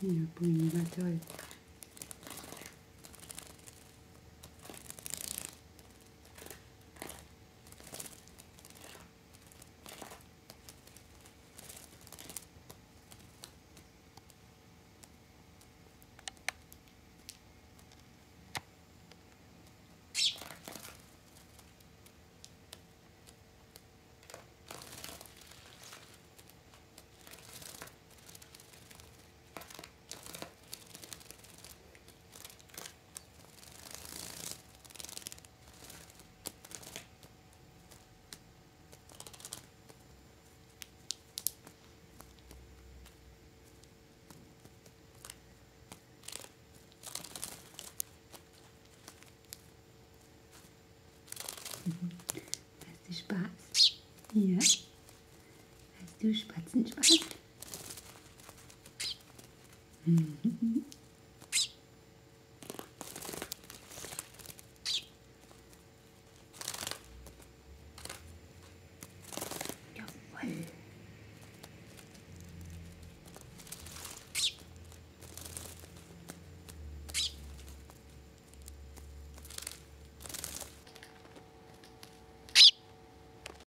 你不应该叫。Hast du Spaß? Ja? Hast du Spatzenspaß? Mhm.